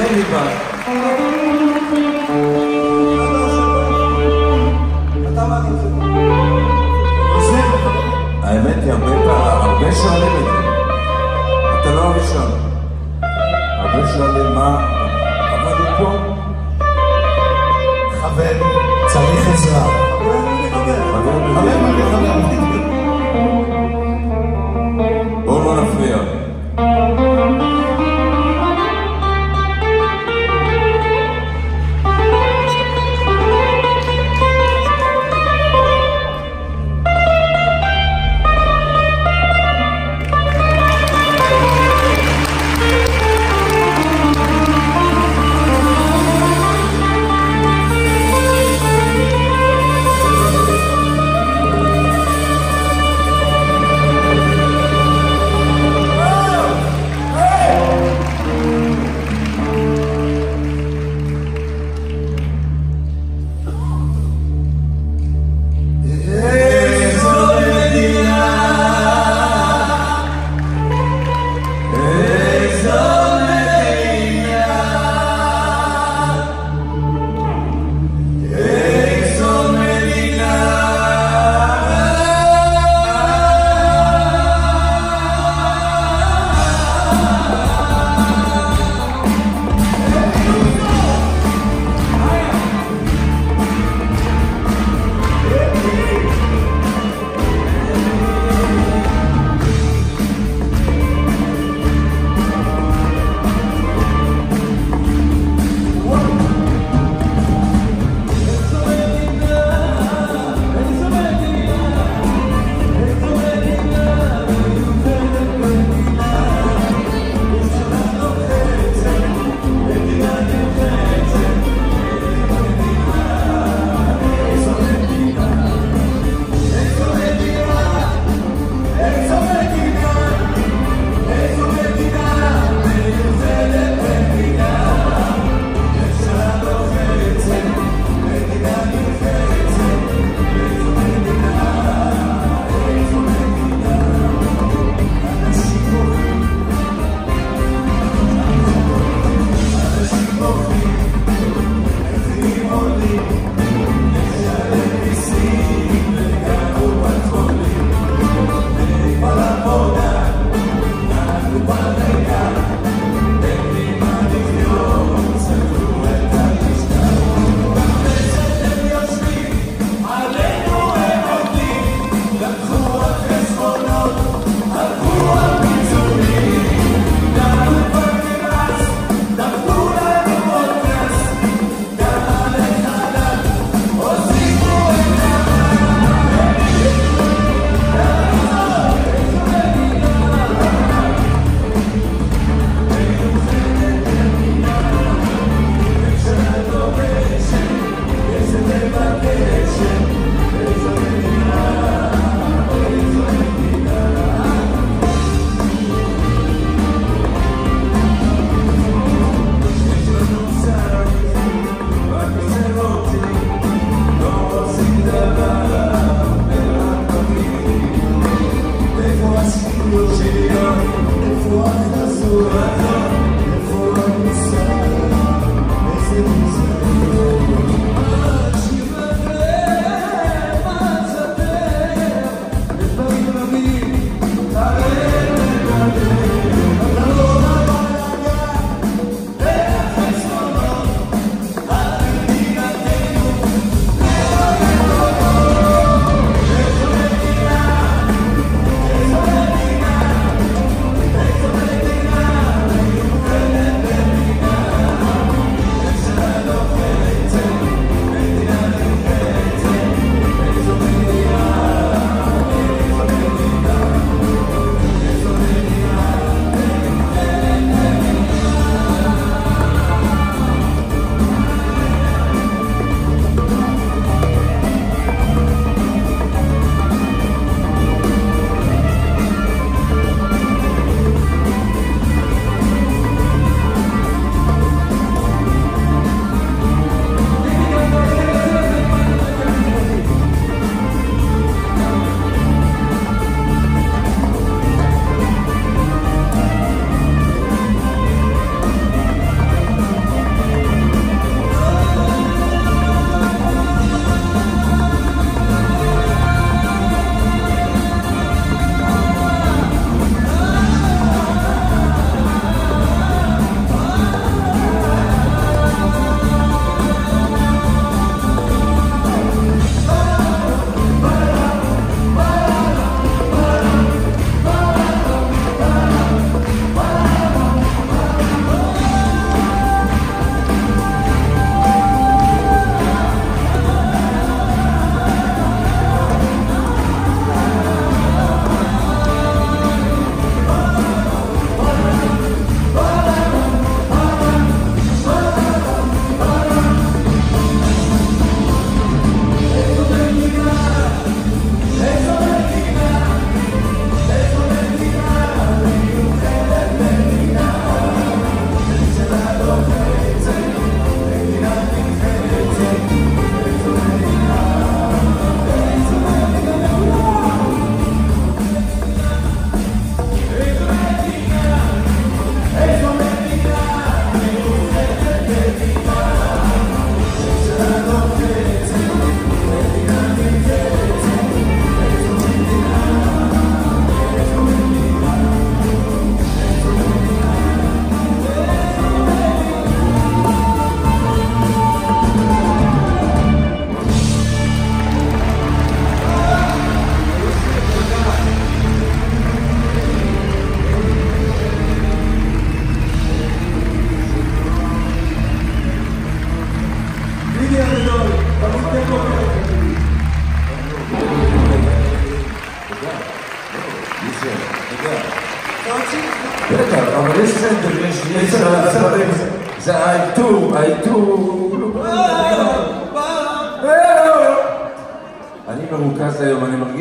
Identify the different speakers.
Speaker 1: זה ליבה. האמת היא, הרבה שואלים את זה. אתה לא הראשון. הרבה שואלים מה, אבל פה.
Speaker 2: חבר, צריך עזרה.
Speaker 1: בואו לא נפריע. בטח, אבל יש סדר, יש סדר, זה האלתור, האלתור. אני לא מרוכז היום, אני מרגיש...